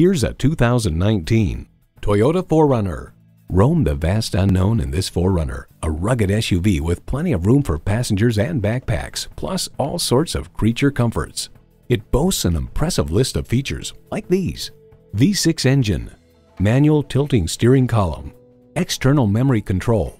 Here's a 2019 Toyota 4Runner. Roam the vast unknown in this 4Runner, a rugged SUV with plenty of room for passengers and backpacks, plus all sorts of creature comforts. It boasts an impressive list of features like these. V6 engine, manual tilting steering column, external memory control,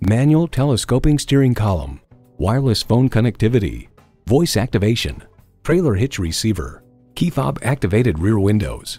manual telescoping steering column, wireless phone connectivity, voice activation, trailer hitch receiver, key fob activated rear windows,